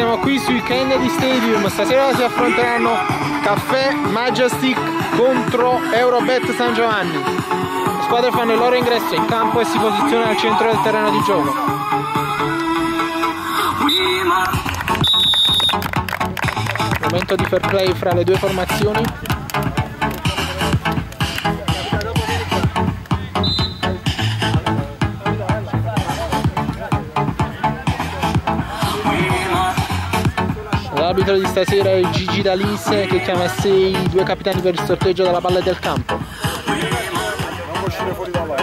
il Kennedy Stadium. Stasera si affronteranno Caffè Majestic contro Eurobet San Giovanni. Le squadre fanno il loro ingresso in campo e si posizionano al centro del terreno di gioco. Momento di fair play fra le due formazioni. L'arbitro di stasera è Gigi Dalise che chiama a sé i due capitani per il sorteggio della palla del campo. Non uscire fuori da là,